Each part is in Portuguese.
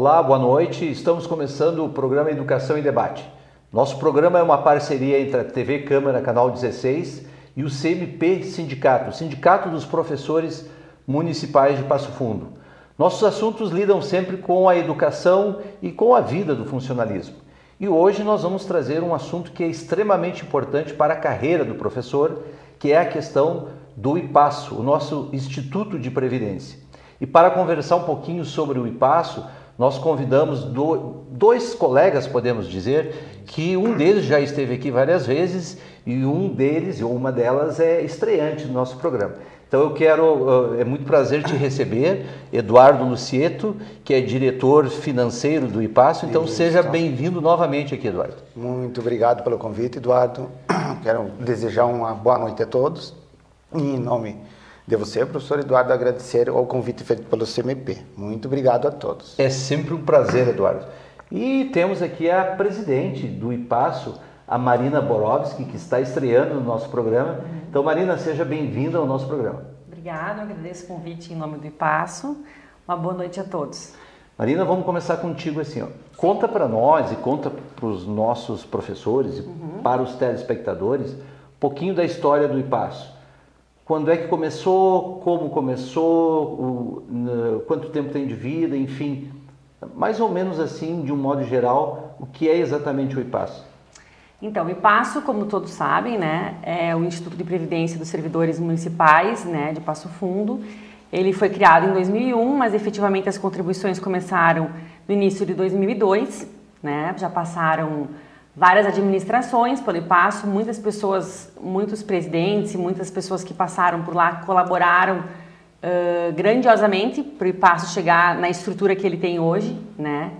Olá, boa noite. Estamos começando o programa Educação em Debate. Nosso programa é uma parceria entre a TV Câmara Canal 16 e o CMP Sindicato, Sindicato dos Professores Municipais de Passo Fundo. Nossos assuntos lidam sempre com a educação e com a vida do funcionalismo. E hoje nós vamos trazer um assunto que é extremamente importante para a carreira do professor, que é a questão do IPASSO, o nosso Instituto de Previdência. E para conversar um pouquinho sobre o IPASSO, nós convidamos dois colegas, podemos dizer, que um deles já esteve aqui várias vezes e um deles, ou uma delas, é estreante no nosso programa. Então eu quero, é muito prazer te receber, Eduardo Lucieto, que é diretor financeiro do IPASSO. Então Isso. seja bem-vindo novamente aqui, Eduardo. Muito obrigado pelo convite, Eduardo. Quero desejar uma boa noite a todos. Em nome de você, professor Eduardo, agradecer o convite feito pelo CMP. Muito obrigado a todos. É sempre um prazer, Eduardo. E temos aqui a presidente do IPASSO, a Marina Borowski, que está estreando no nosso programa. Então, Marina, seja bem-vinda ao nosso programa. Obrigada, agradeço o convite em nome do IPASSO. Uma boa noite a todos. Marina, vamos começar contigo assim. Ó. Conta para nós e conta para os nossos professores e uhum. para os telespectadores um pouquinho da história do IPASSO. Quando é que começou, como começou, o, quanto tempo tem de vida, enfim, mais ou menos assim, de um modo geral, o que é exatamente o IPASSO? Então, o IPASSO, como todos sabem, né, é o Instituto de Previdência dos Servidores Municipais né, de Passo Fundo. Ele foi criado em 2001, mas efetivamente as contribuições começaram no início de 2002. Né, já passaram várias administrações pelo IPASSO, muitas pessoas, muitos presidentes muitas pessoas que passaram por lá colaboraram uh, grandiosamente para o IPASSO chegar na estrutura que ele tem hoje, né?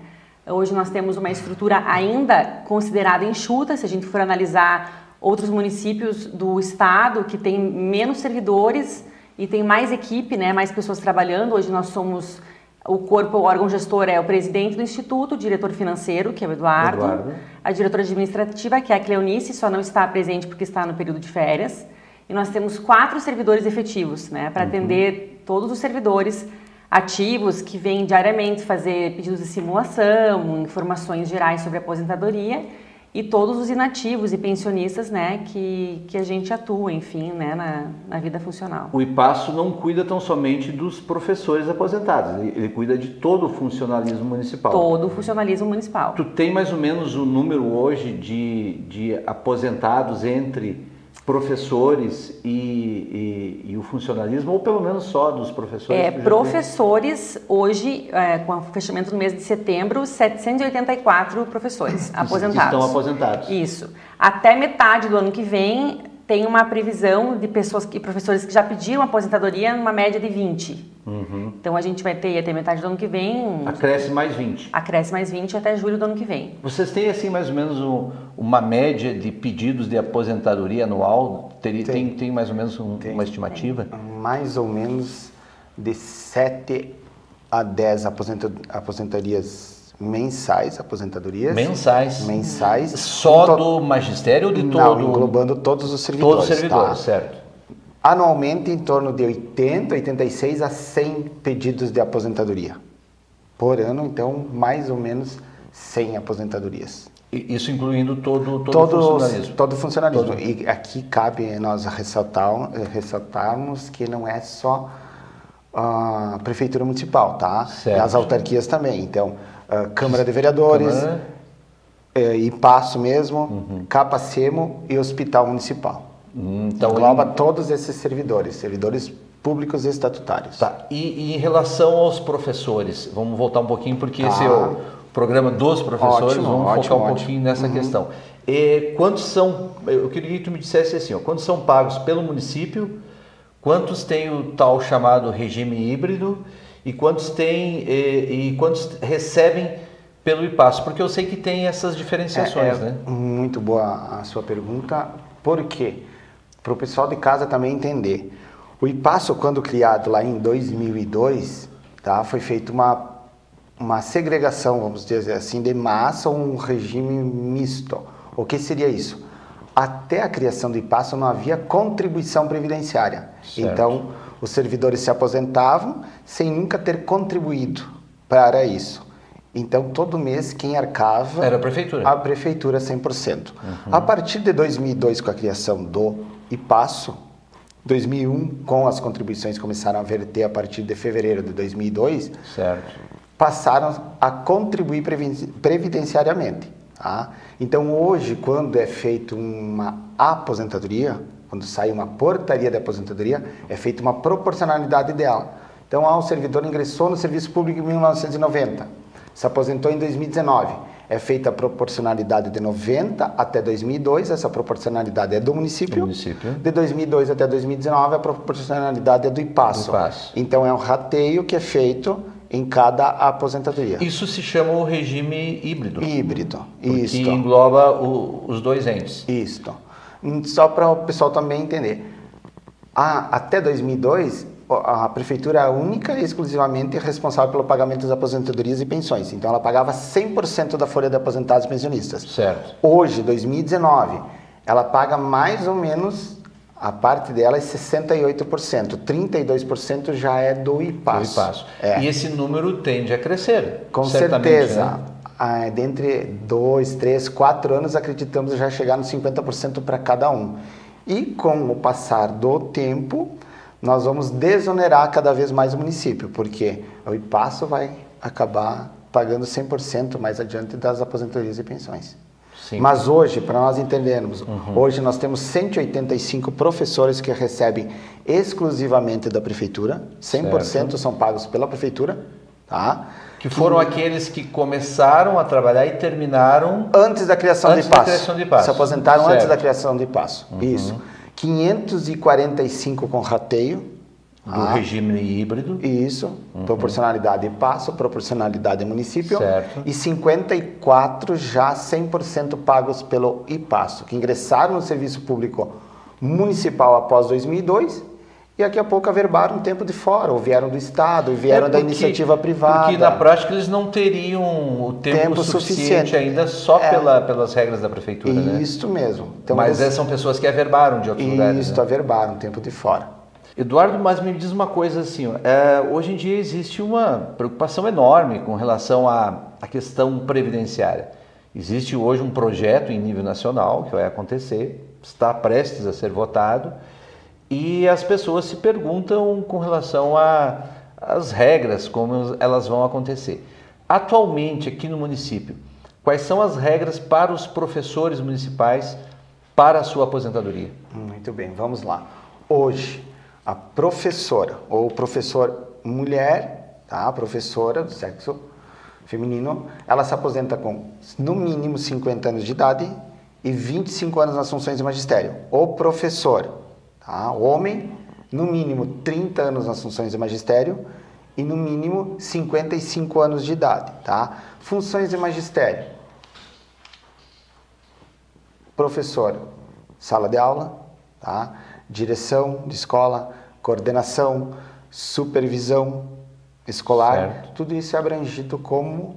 Hoje nós temos uma estrutura ainda considerada enxuta, se a gente for analisar outros municípios do estado que tem menos servidores e tem mais equipe, né, mais pessoas trabalhando. Hoje nós somos o corpo, o órgão gestor é o presidente do instituto, o diretor financeiro, que é o Eduardo, Eduardo. a diretora administrativa, que é a Cleonice, só não está presente porque está no período de férias. E nós temos quatro servidores efetivos, né, para uhum. atender todos os servidores ativos que vêm diariamente fazer pedidos de simulação, informações gerais sobre aposentadoria e todos os inativos e pensionistas né, que, que a gente atua, enfim, né, na, na vida funcional. O IPASSO não cuida tão somente dos professores aposentados, ele, ele, cuida de todo o funcionalismo municipal. Todo o funcionalismo municipal. Tu tem mais ou menos o número hoje de, de aposentados entre professores e, e, e, o funcionalismo, ou pelo menos só dos professores? É, professores, hoje, é, com o fechamento do mês de setembro, 784 professores aposentados. Estão aposentados. Isso. Até metade do ano que vem, tem uma previsão de pessoas que professores que já pediram aposentadoria numa média de 20. Uhum. Então a gente vai ter até metade do ano que vem. Acresce mais 20. Acresce mais 20 até julho do ano que vem. Vocês têm assim mais ou menos um, uma média de pedidos de aposentadoria anual? Tem, tem, tem mais ou menos um, uma estimativa? Tem. Mais ou menos de 7 a 10 aposentarias mensais, aposentadorias. Mensais. Mensais. Só do magistério ou de Não, todo? englobando todos os servidores. Todos os servidores, tá? certo. Anualmente, em torno de 80, 86 a 100 pedidos de aposentadoria. Por ano, então, mais ou menos 100 aposentadorias. Isso incluindo todo, todo Todos, funcionalismo? Todo funcionalismo. Todo. E aqui cabe nós ressaltar, ressaltarmos que não é só a prefeitura municipal, tá? Certo. As autarquias também. Então, Câmara de Vereadores, Câmara... É, e Passo mesmo, uhum. Capacemo e Hospital Municipal. Então, Engloba em... todos esses servidores, servidores públicos e estatutários. Tá. E, e, em relação aos professores, vamos voltar um pouquinho, porque tá. esse é o programa dos professores, ótimo, vamos ótimo, focar um ótimo. pouquinho nessa uhum. questão. E, quantos são, eu queria que tu me dissesse assim, ó, quantos são pagos pelo município, quantos tem o tal chamado regime híbrido e quantos têm e, e quantos recebem pelo IPASSO? Porque eu sei que tem essas diferenciações, é, é né? Muito boa a sua pergunta. Por quê? Para o pessoal de casa também entender. O IPASSO, quando criado lá em 2002, tá, foi feita uma, uma segregação, vamos dizer assim, de massa, um regime misto. O que seria isso? Até a criação do IPASSO não havia contribuição previdenciária. Certo. Então, os servidores se aposentavam sem nunca ter contribuído para isso. Então, todo mês, quem arcava... Era a prefeitura. A prefeitura, 100%. Uhum. A partir de 2002, com a criação do IPASSO, 2001, com as contribuições começaram a verter a partir de fevereiro de 2002, certo. passaram a contribuir previdenciariamente. Tá? Então, hoje, quando é feita uma aposentadoria, quando sai uma portaria de aposentadoria, é feita uma proporcionalidade dela. Então, ah, o servidor ingressou no serviço público em 1990, se aposentou em 2019. É feita a proporcionalidade de 90 até 2002, essa proporcionalidade é do município. Do município. De 2002 até 2019, a proporcionalidade é do IPASSO. Então, é um rateio que é feito em cada aposentadoria. Isso se chama o regime híbrido. Híbrido, isso. Que engloba o, os dois entes. Isso. Só para o pessoal também entender. Ah, até 2002, a prefeitura é única e exclusivamente responsável pelo pagamento das aposentadorias e pensões. Então, ela pagava 100% da folha de aposentados e pensionistas. Certo. Hoje, 2019, ela paga mais ou menos, a parte dela é 68%. 32% já é do IPASSO. Do IPASSO. É. E esse número tende a crescer. Com certeza. Né? Ah, dentre dois, três, quatro anos, acreditamos já chegar nos 50% para cada um. E com o passar do tempo, nós vamos desonerar cada vez mais o município, porque o IPASSO vai acabar pagando 100% mais adiante das aposentadorias e pensões. Sim. Mas hoje, para nós entendermos, uhum. hoje nós temos 185 professores que recebem exclusivamente da prefeitura, 100% certo. são pagos pela prefeitura, tá? Que foram que, aqueles que começaram a trabalhar e terminaram antes da criação antes. Da criação de passo. Se aposentaram certo. antes da criação de passo. Uhum. Isso. 545 com rateio. Do ah, regime híbrido. Isso. Uhum. Proporcionalidade passo, proporcionalidade município. Certo. E 54 já 100% pagos pelo IPASSO, que ingressaram no serviço público municipal após 2002 e daqui a pouco averbaram um tempo de fora, ou vieram do Estado, ou vieram é porque, da iniciativa privada. Porque na prática eles não teriam o tempo, tempo suficiente, suficiente, ainda só é, pela, pelas regras da prefeitura, né? Isso mesmo. Então, mas eles, são pessoas que averbaram de outros isso, lugares. Isso, né? averbaram, tempo de fora. Eduardo, mas me diz uma coisa assim, é, hoje em dia existe uma preocupação enorme com relação à, à questão previdenciária. Existe hoje um projeto em nível nacional que vai acontecer, está prestes a ser votado, e as pessoas se perguntam com relação às regras, como elas vão acontecer. Atualmente, aqui no município, quais são as regras para os professores municipais para a sua aposentadoria? Muito bem, vamos lá. Hoje, a professora ou professor mulher, tá? A professora do sexo feminino, ela se aposenta com no mínimo 50 anos de idade e 25 anos nas funções de magistério. O professor Tá? Homem, no mínimo 30 anos nas funções de magistério e no mínimo 55 anos de idade. Tá? Funções de magistério. Professor, sala de aula, tá? direção de escola, coordenação, supervisão escolar, certo. tudo isso é abrangido como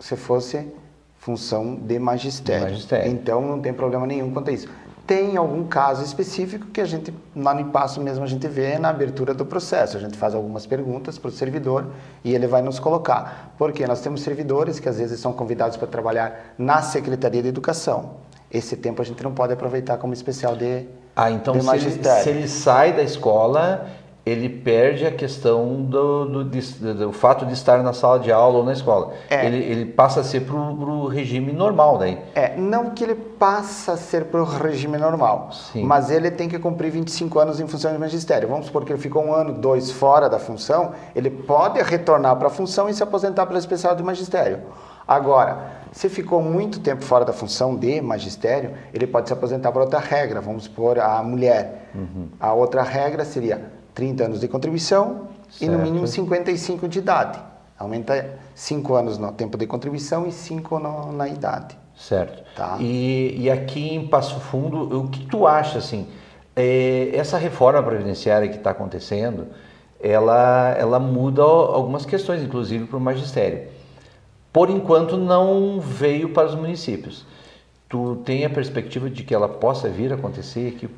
se fosse função de magistério. de magistério. Então não tem problema nenhum quanto a isso. Tem algum caso específico que a gente, lá no impasso mesmo, a gente vê na abertura do processo. A gente faz algumas perguntas para o servidor e ele vai nos colocar. Porque nós temos servidores que às vezes são convidados para trabalhar na Secretaria de Educação. Esse tempo a gente não pode aproveitar como especial de, ah, então. Se ele, se ele sai da escola ele perde a questão do, do, do, do, fato de estar na sala de aula ou na escola. É. Ele, ele passa a ser para o regime normal daí. É, não que ele passa a ser para o regime normal, Sim. mas ele tem que cumprir 25 anos em função de magistério. Vamos supor que ele ficou um ano, dois fora da função, ele pode retornar para a função e se aposentar pela especial de magistério. Agora, se ficou muito tempo fora da função de magistério, ele pode se aposentar por outra regra. Vamos supor a mulher. Uhum. A outra regra seria 30 anos de contribuição certo. e no mínimo 55 de idade. Aumenta 5 anos no tempo de contribuição e 5 na idade. Certo. Tá? E, e aqui em Passo Fundo, o que tu acha assim? É, essa reforma previdenciária que está acontecendo, ela, ela muda algumas questões, inclusive para o magistério. Por enquanto não veio para os municípios. Tu tem a perspectiva de que ela possa vir a acontecer aqui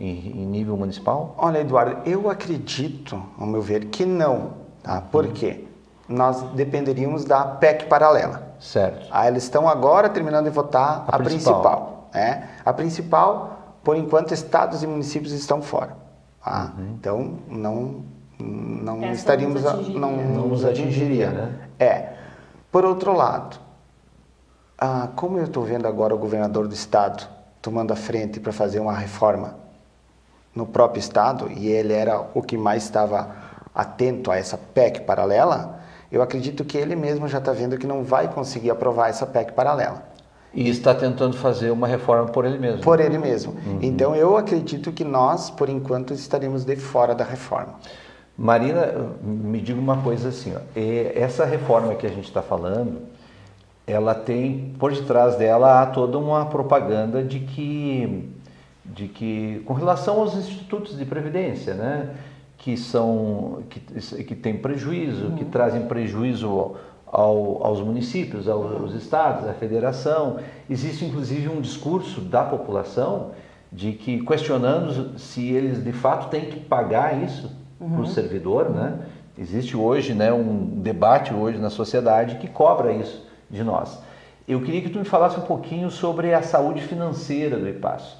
em, em nível municipal? Olha, Eduardo, eu acredito, ao meu ver, que não. Tá? Por uhum. quê? nós dependeríamos da PEC paralela. Certo. Ah, eles estão agora terminando de votar A a, principal. principal. né? A principal, por enquanto, estados e municípios estão fora. tá? Então, não, não Essa estaríamos... nos a- atingiria. não, Não nos atingiria, né? É. Por outro lado, ah, como eu estou vendo agora o governador do estado tomando a frente para fazer uma reforma no próprio estado, e ele era o que mais estava atento a essa PEC paralela, eu acredito que ele mesmo já está vendo que não vai conseguir aprovar essa PEC paralela. E está tentando fazer uma reforma por ele mesmo. Por ele mesmo. Então eu acredito que nós, por enquanto, estaremos de fora da reforma. Marina, me diga uma coisa assim, ó, essa reforma que a gente está falando, ela tem por detrás dela há toda uma propaganda de que, de que com relação aos institutos de previdência, né, que são que, que têm prejuízo, que trazem prejuízo ao, aos municípios, aos estados, à federação. Existe inclusive um discurso da população de que questionando se eles de fato têm que pagar isso para o servidor, né? Existe hoje, né, um debate hoje na sociedade que cobra isso de nós. Eu queria que tu me falasse um pouquinho sobre a saúde financeira do IPASSO.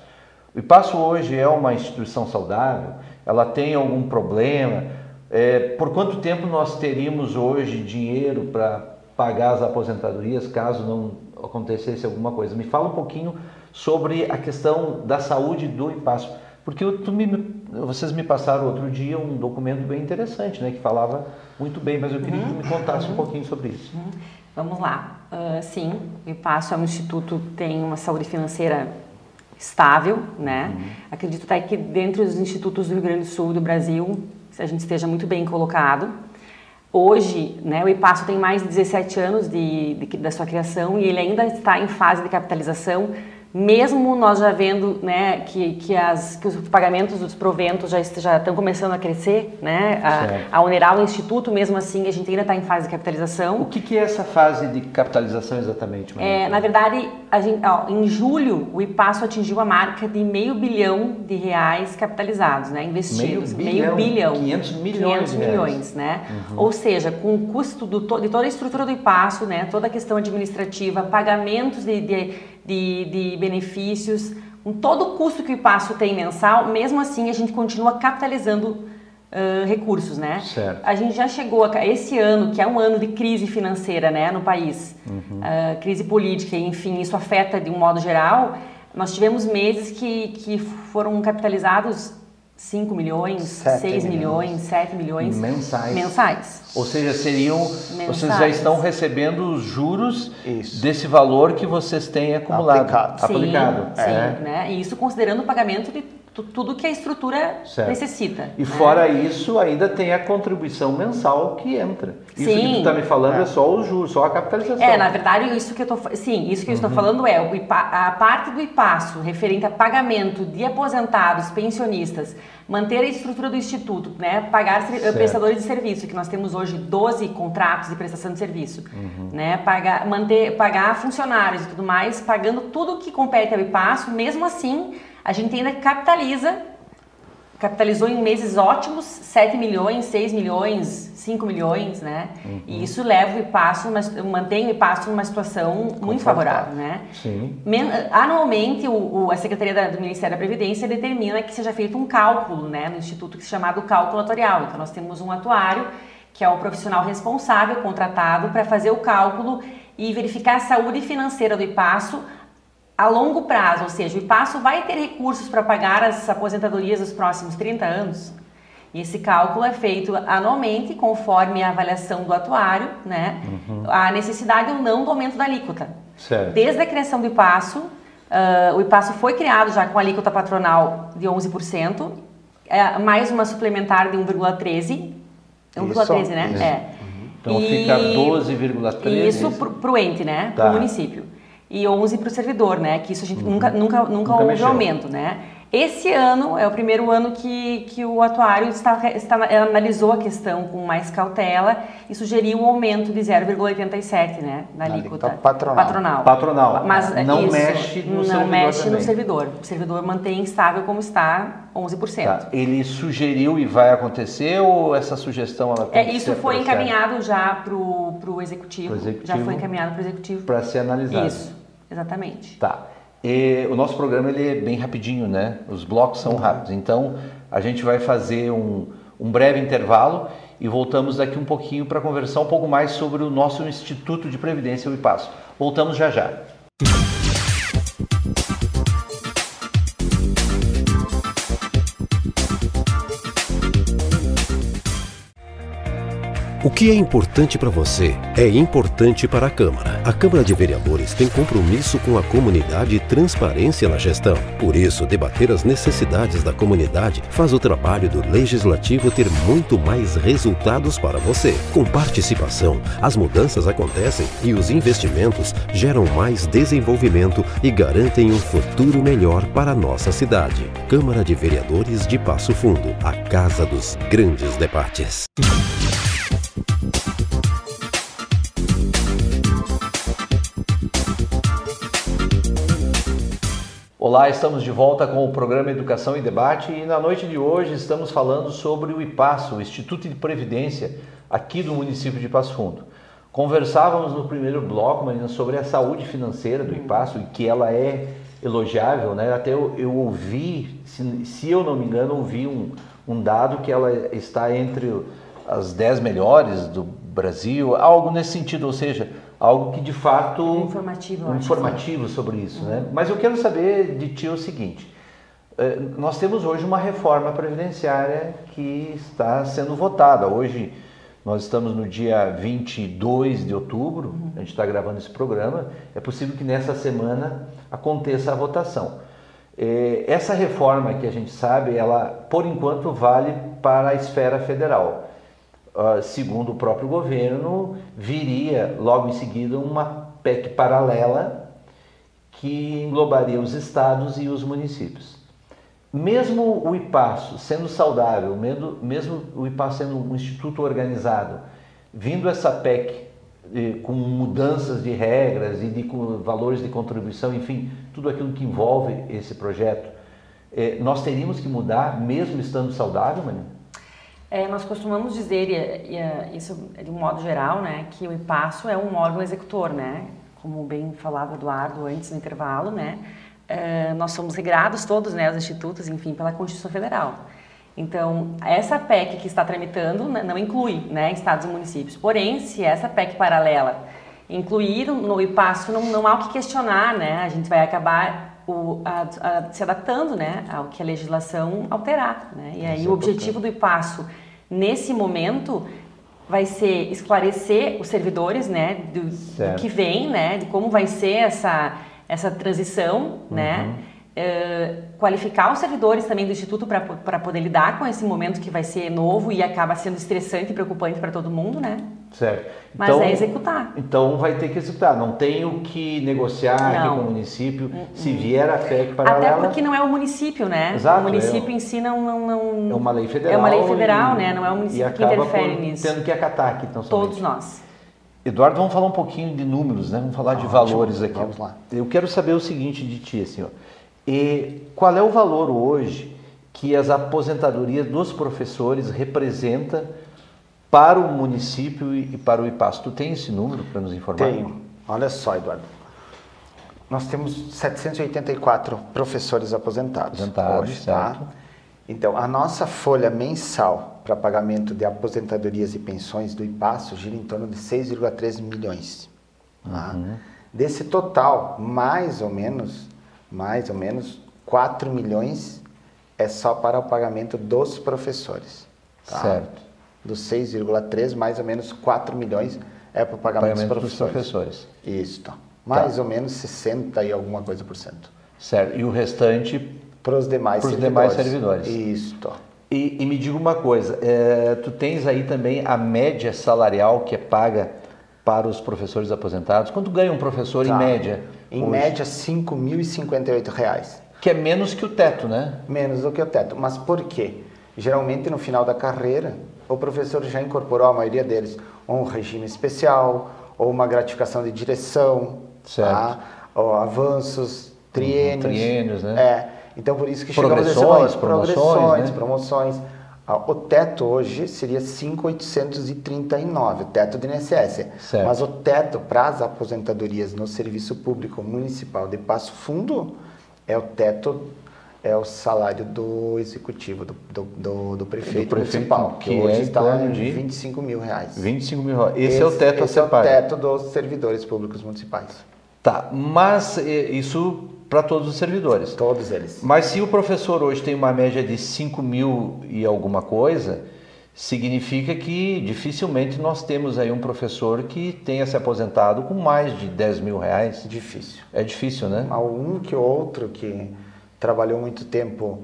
O IPASSO hoje é uma instituição saudável? Ela tem algum problema? É, por quanto tempo nós teríamos hoje dinheiro para pagar as aposentadorias caso não acontecesse alguma coisa? Me fala um pouquinho sobre a questão da saúde do IPASSO. Porque me- vocês me passaram outro dia um documento bem interessante, né, que falava muito bem, mas eu queria que tu me contasse um pouquinho sobre isso. Vamos lá. Ah, sim, o IPASSO é um instituto que tem uma saúde financeira estável, né? Acredito até que dentro dos institutos do Rio Grande do Sul do Brasil, a gente esteja muito bem colocado. Hoje, né, o IPASSO tem mais de 17 anos de, de- da sua criação e ele ainda está em fase de capitalização, mesmo nós já vendo né, que, que, as, que os pagamentos dos proventos já, já estão começando a crescer, né, a, a onerar o instituto, mesmo assim a gente ainda está em fase de capitalização. O que, que é essa fase de capitalização exatamente, Marina? É, na verdade, a gente, ó, em julho, o IPASSO atingiu a marca de meio bilhão de reais capitalizados, né? Investidos. Meio bilhão, 500 milhões 500 de reais. Uhum. milhões, né? Ou seja, com o custo do de toda a estrutura do IPASSO, né? Toda a questão administrativa, pagamentos de, de, de, de benefícios, com todo o custo que o IPASSO tem mensal, mesmo assim a gente continua capitalizando ah, recursos, né? Certo. A gente já chegou a, esse ano, que é um ano de crise financeira né, no país, Uhum. ah, crise política, enfim, isso afeta de um modo geral. Nós tivemos meses que, que foram capitalizados 5 milhões, Sete 6 milhões. milhões, 7 milhões Mensais. mensais. Ou seja, seriam. Vocês já Mensais. estão recebendo os juros Isso. desse valor que vocês têm acumulado. Aplicado. Aplicado. Sim, é. sim, né? E isso considerando o pagamento de tudo que a estrutura Certo. necessita. E né? fora isso, ainda tem a contribuição mensal que entra. Isso que Sim. tu está me falando é. só o juros, só a capitalização. É, na verdade, isso que eu tô, fa- sim, isso que eu Uhum. estou falando é o IPA, a parte do IPASSO referente a pagamento de aposentados, pensionistas, manter a estrutura do instituto, né, pagar Certo. prestadores de serviço, que nós temos hoje 12 contratos de prestação de serviço, Uhum. né, pagar, manter, pagar funcionários e tudo mais, pagando tudo que compete ao IPASSO, mesmo assim, a gente ainda capitaliza capitalizou em meses ótimos 7 milhões, 6 milhões, 5 milhões, né? E isso leva o IPASSO, mas mantém o IPASSO numa situação muito favorável, né? Sim. Men- Anualmente, o, o- a Secretaria da- do Ministério da Previdência determina que seja feito um cálculo né, no Instituto que é chamado cálculo atuarial. Então, nós temos um atuário, que é o profissional responsável, contratado, para fazer o cálculo e verificar a saúde financeira do IPASSO a longo prazo, ou seja, o IPASSO vai ter recursos para pagar as aposentadorias dos próximos 30 anos. E esse cálculo é feito anualmente, conforme a avaliação do atuário, né? A necessidade ou não do aumento da alíquota. Certo. Desde a criação do IPASSO, ah, o IPASSO foi criado já com a alíquota patronal de 11%, é, mais uma suplementar de 1,13%. 1,13%, né? Isso. É. Então E- fica 12,13. Isso para o ente, né? Tá. Para o município. E 11 para o servidor, né? Que isso a gente nunca, nunca, nunca, Nunca houve aumento, né? Esse ano é o primeiro ano que, que o atuário está, está, analisou a questão com mais cautela e sugeriu um aumento de 0,87 né, na alíquota patronal. patronal. Patronal. Mas não isso, mexe no não servidor mexe também. no servidor. O servidor mantém estável como está, 11%. Tá. Ele sugeriu e vai acontecer ou essa sugestão ela tem É, isso foi encaminhado já para o executivo, executivo. Já foi encaminhado para o executivo. para ser analisado. Isso, exatamente. Tá. E o nosso programa ele é bem rapidinho, né? Os blocos são rápidos. Então a gente vai fazer um, um breve intervalo e voltamos daqui um pouquinho para conversar um pouco mais sobre o nosso Instituto de Previdência, o IPASSO. Voltamos já já. O que é importante para você é importante para a Câmara. A Câmara de Vereadores tem compromisso com a comunidade e transparência na gestão. Por isso, debater as necessidades da comunidade faz o trabalho do Legislativo ter muito mais resultados para você. Com participação, as mudanças acontecem e os investimentos geram mais desenvolvimento e garantem um futuro melhor para a nossa cidade. Câmara de Vereadores de Passo Fundo, a casa dos grandes debates. Olá, estamos de volta com o programa Educação e Debate e na noite de hoje estamos falando sobre o IPASSO, o Instituto de Previdência aqui do município de Passo Fundo. Conversávamos no primeiro bloco, Marina, sobre a saúde financeira do IPASSO e que ela é elogiável, né? Até eu, eu ouvi, se, se, eu não me engano, ouvi um, um dado que ela está entre as 10 melhores do Brasil, algo nesse sentido, ou seja, algo que de fato informativo, informativo sobre isso, né? Mas eu quero saber de ti o seguinte: eh, nós temos hoje uma reforma previdenciária que está sendo votada. Hoje nós estamos no dia 22 de outubro, a gente está gravando esse programa. É possível que nessa semana aconteça a votação. Eh, Essa reforma que a gente sabe, ela por enquanto vale para a esfera federal. Uh, segundo o próprio governo, viria logo em seguida uma PEC paralela que englobaria os estados e os municípios. Mesmo o IPASSO sendo saudável, mesmo, o IPASSO sendo um instituto organizado, vindo essa PEC eh, com mudanças de regras e de valores de contribuição, enfim, tudo aquilo que envolve esse projeto, eh, nós teríamos que mudar mesmo estando saudável, Marina? É, nós costumamos dizer, e, e, isso de um modo geral, né, que o IPASSO é um órgão executor, né, como bem falava Eduardo antes no intervalo, né, é, nós somos regrados todos, né, os institutos, enfim, pela Constituição Federal. Então, essa PEC que está tramitando né, não inclui né, estados e municípios. Porém, se essa PEC paralela incluir no IPASSO, não, não há o que questionar, né, a gente vai acabar o, a, a, se adaptando né, ao que a legislação alterar. Né? E aí, o objetivo do IPASSO nesse momento vai ser esclarecer os servidores, né, do, do, que vem, né, de como vai ser essa essa transição, uhum. né, uh, qualificar os servidores também do instituto para poder lidar com esse momento que vai ser novo e acaba sendo estressante e preocupante para todo mundo, né? Certo. Mas então, é executar. Então vai ter que executar. Não tem o que negociar não. aqui com o município. -uh. Se vier a PEC paralela... Até porque não é o município, né? Exato, o município é, em si não, não, não... É uma lei federal. É uma lei federal, e, né? Não é o município que interfere nisso. tendo que acatar aqui, então somente. Todos nós. Eduardo, vamos falar um pouquinho de números, né? Vamos falar de valores aqui. Vamos lá. Eu quero saber o seguinte de ti, assim, ó. E qual é o valor hoje que as aposentadorias dos professores representa para o município e para o IPAS? Tu tem esse número para nos informar? Tenho. Olha só, Eduardo. Nós temos 784 professores aposentados. Aposentados, hoje, tá? certo. Então, a nossa folha mensal para pagamento de aposentadorias e pensões do IPASSO gira em torno de 6,3 milhões. Tá? Uhum. Desse total, mais ou menos, mais ou menos 4 milhões é só para o pagamento dos professores. Tá? Certo. Dos 6,3, mais ou menos 4 milhões é para o pagamento, Pagamento dos dos professores. professores. Isso. Mais ou menos 60 e alguma coisa por cento. Certo. E o restante Para os demais Pros servidores. demais servidores. Isso. E, e me diga uma coisa, é, tu tens aí também a média salarial que é paga para os professores aposentados? Quanto ganha um professor Tá. em média? Em hoje? média, 5.058 reais. Que é menos que o teto, né? Menos do que o teto. Mas por quê? Geralmente no final da carreira, o professor já incorporou a maioria deles um regime especial ou uma gratificação de direção, certo. Tá? ou avanços, triênios. Uhum, triênios, né? É. Então por isso que progressões, chegamos promoções, progressões, né? promoções. Ah, O teto hoje seria 5.839, o teto do INSS. Certo. Mas o teto para as aposentadorias no serviço público municipal de Passo Fundo é o teto, é o salário do executivo, do, do, do, do prefeito, Do prefeito, municipal, que, que hoje é está de 25 mil reais. 25 mil reais. Esse, é o teto esse a é ser o teto dos servidores públicos municipais. Tá, mas eh, isso para todos os servidores. Todos eles. Mas se o professor hoje tem uma média de 5 mil e alguma coisa, significa que dificilmente nós temos aí um professor que tenha se aposentado com mais de 10 mil reais. Difícil. É difícil, né? Um que outro que trabalhou muito tempo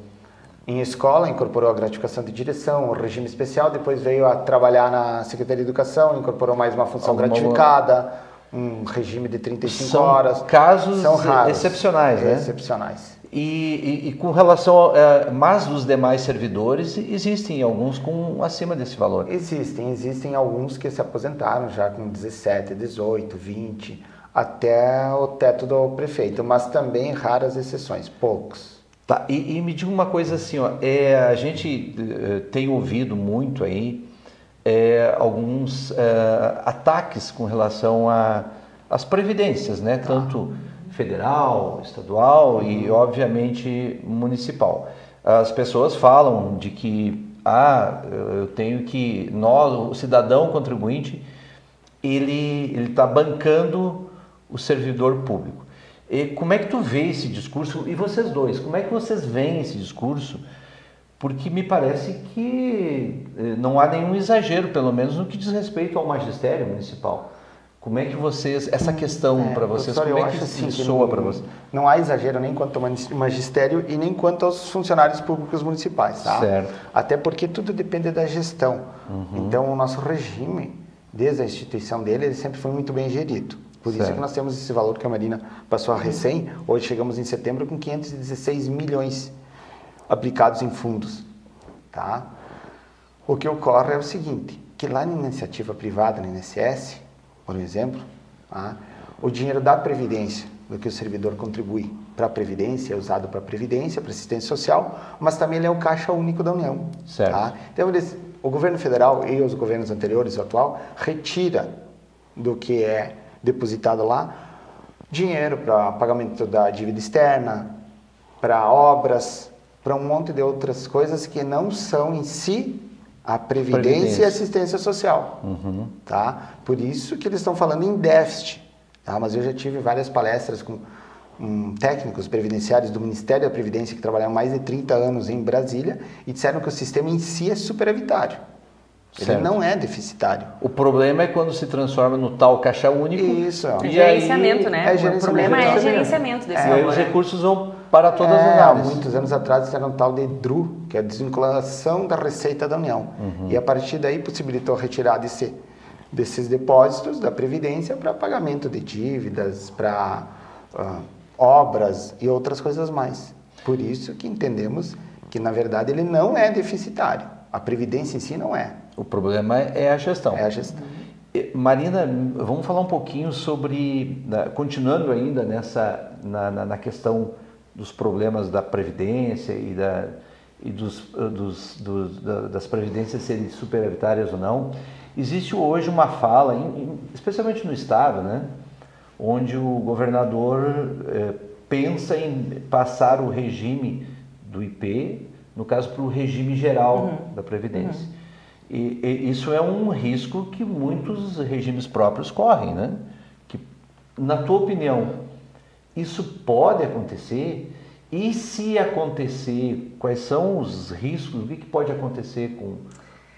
em escola, incorporou a gratificação de direção, o regime especial, depois veio a trabalhar na Secretaria de Educação, incorporou mais uma função Alguma- gratificada, um regime de 35 São horas. casos São raros, excepcionais, né? Excepcionais. E, e- e com relação, a, mas dos demais servidores, existem alguns com acima desse valor. Existem, existem alguns que se aposentaram já com 17, 18, 20, até o teto do prefeito, mas também raras exceções, poucos. Tá, e, e me diga uma coisa assim, ó, é, a gente eh, tem ouvido muito aí é, alguns eh, ataques com relação a- às previdências, né? Tanto federal, estadual e, obviamente, municipal. As pessoas falam de que ah, eu tenho que nós, o cidadão contribuinte, ele ele está bancando o servidor público. E como é que tu vê esse discurso? E vocês dois, como é que vocês veem esse discurso? Porque me parece que eh, não há nenhum exagero, pelo menos no que diz respeito ao magistério municipal. Como é que vocês, essa questão É, para vocês, como eu é que assim soa não- para vocês? Não há exagero nem quanto ao magistério e nem quanto aos funcionários públicos municipais, tá? Certo. Até porque tudo depende da gestão. Uhum. Então, o nosso regime, desde a instituição dele, ele sempre foi muito bem gerido. Por isso Certo. que nós temos esse valor que a Marina passou a recém. Hoje chegamos em setembro com 516 milhões aplicados em fundos, tá? O que ocorre é o seguinte, que lá na iniciativa privada, no INSS, por exemplo, tá? o dinheiro da Previdência, do que o servidor contribui para a Previdência, é usado para a Previdência, para assistência social, mas também ele é o caixa único da União. Certo. tá? Então, eles, o governo federal e os governos anteriores, o atual, retira do que é depositado lá dinheiro para pagamento da dívida externa, para obras, para um monte de outras coisas que não são em si a previdência, Previdência. e assistência social, tá? Por isso que eles estão falando em déficit, tá? Mas eu já tive várias palestras com hum, técnicos previdenciários do Ministério da Previdência que trabalharam mais de 30 anos em Brasília e disseram que o sistema em si é superavitário. Ele Certo. não é deficitário. O problema é quando se transforma no tal caixa único. Isso. É gerenciamento, aí- né? é o gerenciamento. problema é Gerenciamento. gerenciamento desse E aí valor. os né? recursos vão para todas É, as há áreas. muitos anos atrás era um tal de DRU, que é a desvinculação da receita da União. Uhum. E a partir daí possibilitou retirar desse, desses depósitos da Previdência para pagamento de dívidas, para ah, obras e outras coisas mais. Por isso que entendemos que, na verdade, ele não é deficitário. A Previdência em si não é. O problema é a gestão. É a gestão. Marina, vamos falar um pouquinho sobre, na- continuando ainda nessa na, na- na questão dos problemas da previdência e, da, e dos, dos- dos- da- das previdências serem superavitárias ou não. Existe hoje uma fala, especialmente no estado, né, onde o governador eh, pensa em passar o regime do IP, no caso, para o regime geral da previdência. E, e isso é um risco que muitos regimes próprios correm, né? Que, na tua opinião, isso pode acontecer? E se acontecer, quais são os riscos? O que, que pode acontecer com,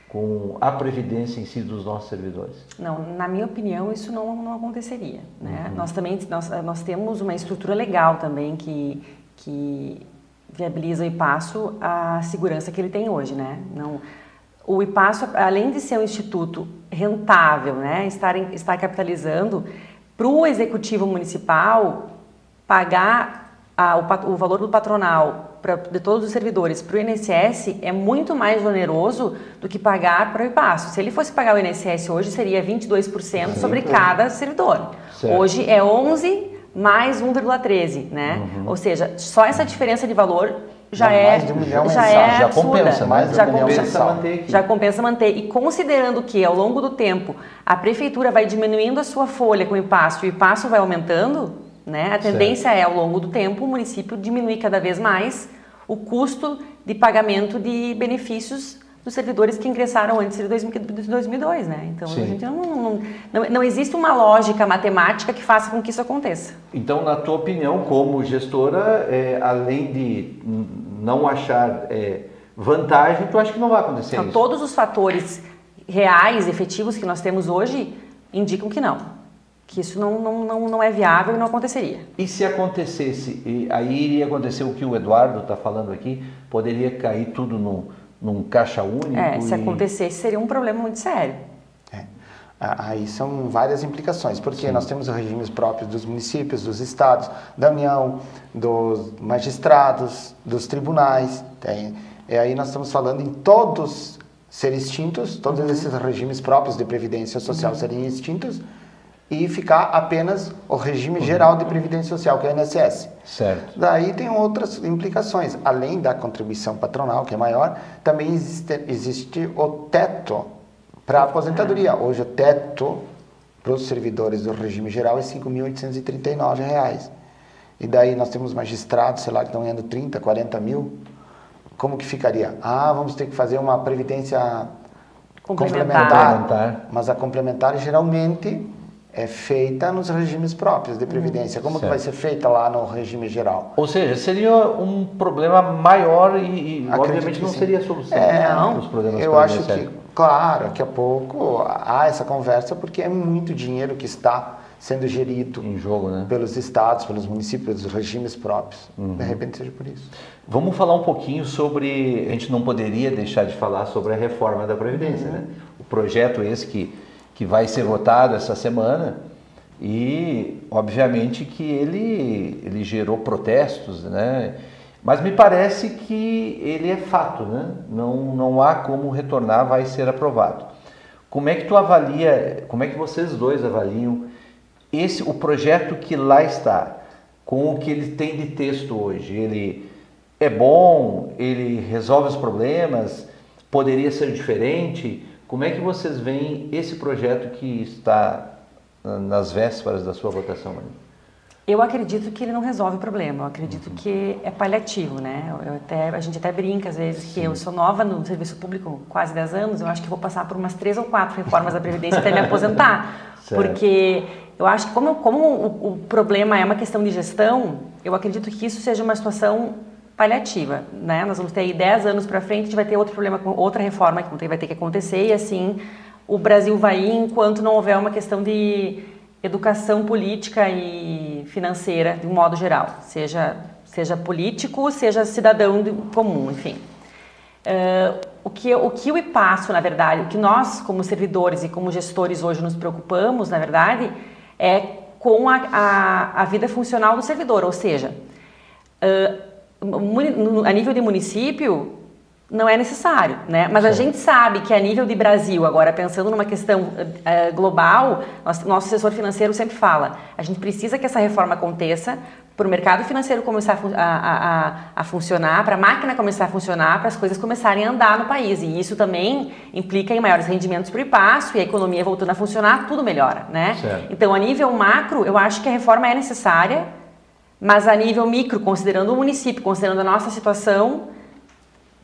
com a previdência em si dos nossos servidores? Não, na minha opinião, isso não, não aconteceria. Né? Nós também nós, nós temos uma estrutura legal também que, que viabiliza o IPASSO a segurança que ele tem hoje. Né? Não, o IPASSO, além de ser um instituto rentável, né? estar, em- estar capitalizando, para o executivo municipal pagar a, o, o, valor do patronal pra, de todos os servidores para o INSS é muito mais oneroso do que pagar para o IPASSO. Se ele fosse pagar o INSS hoje, seria 22% Sim, sobre cada servidor. Certo. Hoje é 11 mais 1,13, né? Uhum. Ou seja, só essa diferença de valor já é um já é já compensa, mais já compensa manter aqui. já compensa manter e considerando que ao longo do tempo a prefeitura vai diminuindo a sua folha com o IPASSO e o IPASSO vai aumentando, né? A tendência certo. é, ao longo do tempo, o município diminuir cada vez mais o custo de pagamento de benefícios dos servidores que ingressaram antes de 2002, né? Então, Sim. a gente não, não, não, não, existe uma lógica matemática que faça com que isso aconteça. Então, na tua opinião, como gestora, é, além de não achar é, vantagem, tu acha que não vai acontecer então, isso? Todos os fatores reais, efetivos que nós temos hoje indicam que não que isso não, não, não, não é viável e não aconteceria. E se acontecesse, aí iria acontecer o que o Eduardo está falando aqui, poderia cair tudo num, num caixa único? É, se e... acontecesse seria um problema muito sério. É. Aí são várias implicações, porque Sim. nós temos regimes próprios dos municípios, dos estados, da União, dos magistrados, dos tribunais. Tem, e aí nós estamos falando em todos serem extintos, todos uhum. esses regimes próprios de previdência social uhum. serem extintos, e ficar apenas o regime geral de previdência social, que é o INSS. Certo. Daí tem outras implicações. Além da contribuição patronal, que é maior, também existe, existe o teto para a aposentadoria. Hoje o teto para os servidores do regime geral é R$ 5.839. E daí nós temos magistrados, sei lá, que estão ganhando 30, 40 mil. Como que ficaria? Ah, vamos ter que fazer uma previdência complementar. complementar. Mas a complementar geralmente é feita nos regimes próprios de previdência. Como certo. que vai ser feita lá no regime geral? Ou seja, seria um problema maior e, e obviamente não seria a solução é, para os problemas Eu acho que, claro, daqui a pouco há essa conversa porque é muito dinheiro que está sendo gerido em jogo, né? pelos estados, pelos municípios, pelos regimes próprios. Uhum. De repente seja por isso. Vamos falar um pouquinho sobre, a gente não poderia deixar de falar sobre a reforma da previdência, uhum. né? O projeto esse que que vai ser votado essa semana e obviamente que ele, ele gerou protestos, né? Mas me parece que ele é fato, né? Não, não há como retornar, vai ser aprovado. Como é que tu avalia, como é que vocês dois avaliam esse o projeto que lá está, com o que ele tem de texto hoje? Ele é bom, ele resolve os problemas, poderia ser diferente? Como é que vocês veem esse projeto que está nas vésperas da sua votação, Maria? Eu acredito que ele não resolve o problema. Eu acredito uhum. que é paliativo, né? Eu até, a gente até brinca às vezes Sim. que eu sou nova no serviço público, quase 10 anos. Eu acho que vou passar por umas três ou quatro reformas da previdência até me aposentar, porque eu acho que como, como o, o problema é uma questão de gestão, eu acredito que isso seja uma situação paliativa, né? Nós vamos ter aí 10 anos para frente, a gente vai ter outro problema com outra reforma que vai ter que acontecer e assim o Brasil vai ir enquanto não houver uma questão de educação política e financeira de um modo geral, seja seja político, seja cidadão comum, enfim. Uh, o que o que o IPASSO, na verdade, o que nós como servidores e como gestores hoje nos preocupamos, na verdade, é com a, a, a vida funcional do servidor, ou seja, uh, a nível de município não é necessário, né? Mas a gente sabe que a nível de Brasil, agora pensando numa questão uh, global, nosso, nosso assessor financeiro sempre fala, a gente precisa que essa reforma aconteça para o mercado financeiro começar a, a, a, funcionar, para a máquina começar a funcionar, para as coisas começarem a andar no país. E isso também implica em maiores rendimentos para o passo e a economia voltando a funcionar, tudo melhora, né? Certo. Então, a nível macro, eu acho que a reforma é necessária, mas a nível micro, considerando o município, considerando a nossa situação,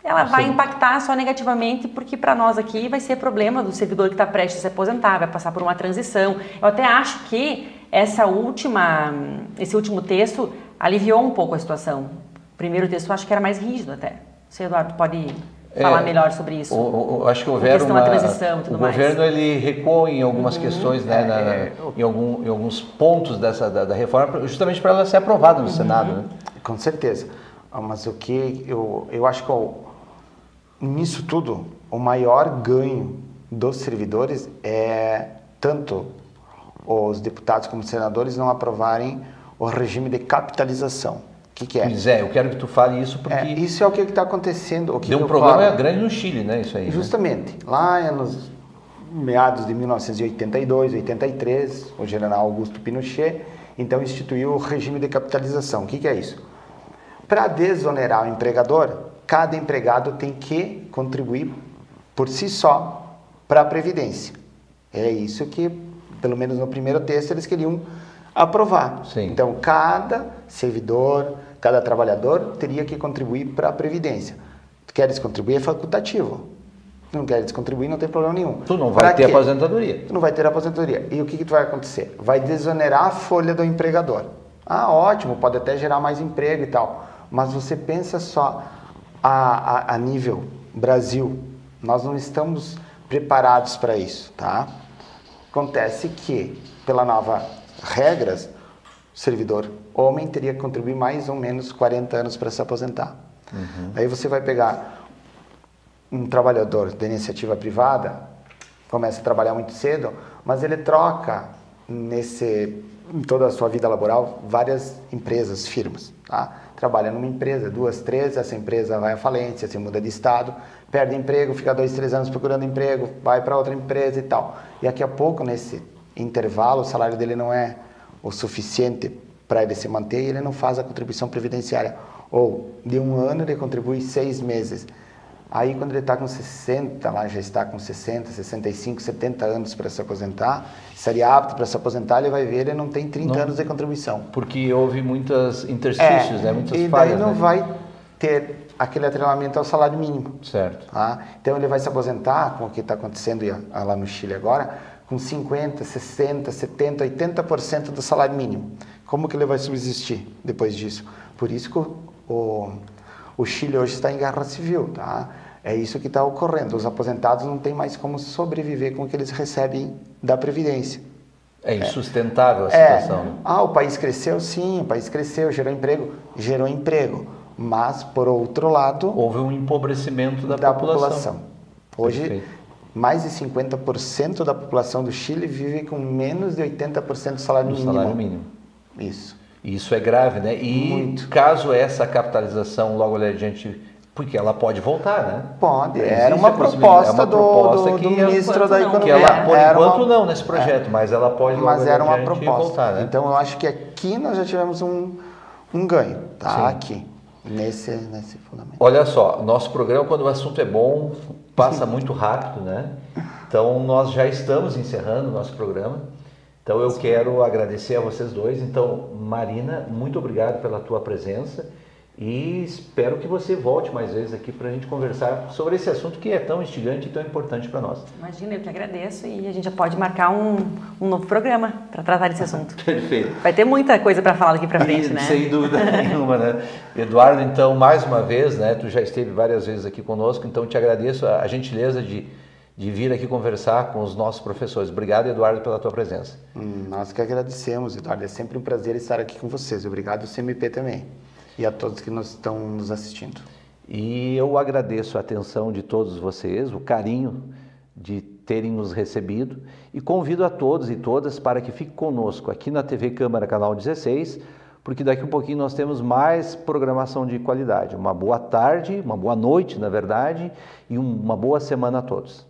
ela vai impactar só negativamente, porque para nós aqui vai ser problema do servidor que está prestes a se aposentar, vai passar por uma transição. Eu até acho que essa última, esse último texto aliviou um pouco a situação. O primeiro texto eu acho que era mais rígido até. Você, Eduardo, pode falar é, melhor sobre isso. O, o, acho que houveram uma, transição o mais. governo ele recuou em algumas uhum. questões, né, na, é, em, algum, em, alguns pontos dessa da, da reforma, justamente para ela ser aprovada no uhum. Senado. Né? Com certeza. Ah, mas o que eu, eu acho que eu, nisso tudo o maior ganho dos servidores é tanto os deputados como os senadores não aprovarem o regime de capitalização. Que, que é? Pois é, eu quero que tu fale isso porque. É, isso é o que está acontecendo. O que deu um problema falo. grande no Chile, né? Isso aí. né? Justamente. Lá nos meados de 1982, 83, o general Augusto Pinochet então instituiu o regime de capitalização. O que, que é isso? Para desonerar o empregador, cada empregado tem que contribuir por si só para a Previdência. É isso que, pelo menos no primeiro texto, eles queriam aprovar. Sim. Então, cada servidor, cada trabalhador teria que contribuir para a Previdência. Queres contribuir é facultativo. Não queres contribuir, não tem problema nenhum. Tu não vai Pra ter quê? aposentadoria. Tu não vai ter aposentadoria. E o que, que tu vai acontecer? Vai desonerar a folha do empregador. Ah, ótimo, pode até gerar mais emprego e tal. Mas você pensa só a, a, a nível Brasil, nós não estamos preparados para isso, tá? Acontece que, pela nova regras, servidor homem teria que contribuir mais ou menos 40 anos para se aposentar. Aí você vai pegar um trabalhador de iniciativa privada, começa a trabalhar muito cedo, mas ele troca nesse em toda a sua vida laboral várias empresas, firmas, tá? Trabalha numa empresa, duas, três, essa empresa vai à falência, se muda de estado, perde emprego, fica dois, três anos procurando emprego, vai para outra empresa e tal. E daqui a pouco, nesse intervalo, o salário dele não é o suficiente para ele se manter e ele não faz a contribuição previdenciária. Ou de um ano ele contribui seis meses. Aí quando ele está com 60, lá já está com 60, 65, 70 anos para se aposentar, seria apto para se aposentar, ele vai ver, ele não tem 30 Não. anos de contribuição. Porque houve muitas interstícios, né? Muitas É, e falhas. daí não né? vai ter aquele atrelamento ao salário mínimo. Certo. Tá? Então ele vai se aposentar, com o que está acontecendo lá no Chile agora, com 50, 60, 70, 80% do salário mínimo. Como que ele vai subsistir depois disso? Por isso que o, o, Chile hoje está em guerra civil. Tá? É isso que está ocorrendo. Os aposentados não têm mais como sobreviver com o que eles recebem da Previdência. É insustentável a É, situação. né? ah, o país cresceu? Sim, o país cresceu, gerou emprego? Gerou emprego. Mas, por outro lado, Houve um empobrecimento da, da população. população. Hoje, Perfeito. Mais de 50% da população do Chile vive com menos de 80% do salário Do mínimo. salário mínimo. Isso. E Isso é grave, né? E Muito. caso essa capitalização logo ali adiante, porque ela pode voltar, né? Pode. Existe Era uma proposta, é uma do, proposta do, do é- ministro da Economia. ela, por Era enquanto uma- não nesse projeto, mas ela pode Mas era uma proposta. voltar, né? Então, eu acho que aqui nós já tivemos um, um ganho, tá? Sim. Aqui, nesse, nesse fundamento. Olha só, nosso programa, quando o assunto é bom, passa muito rápido, né? Então, nós já estamos encerrando o nosso programa. Então, eu quero agradecer a vocês dois. Então, Marina, muito obrigado pela tua presença e espero que você volte mais vezes aqui para a gente conversar sobre esse assunto que é tão instigante e tão importante para nós. Imagina, eu que agradeço e a gente já pode marcar um, um novo programa para tratar desse assunto. Perfeito. Vai ter muita coisa para falar daqui para frente, né? Sem dúvida nenhuma, né? Eduardo, então, mais uma vez, né? Tu já esteve várias vezes aqui conosco, então te agradeço a, a gentileza de, de vir aqui conversar com os nossos professores. Obrigado, Eduardo, pela tua presença. Hum, Nós que agradecemos, Eduardo. É sempre um prazer estar aqui com vocês. Obrigado, CMP também. E a todos que nos estão nos assistindo. E eu agradeço a atenção de todos vocês, o carinho de terem nos recebido e convido a todos e todas para que fiquem conosco aqui na TV Câmara Canal 16, porque daqui a um pouquinho nós temos mais programação de qualidade. Uma boa tarde, uma boa noite, na verdade, e uma boa semana a todos.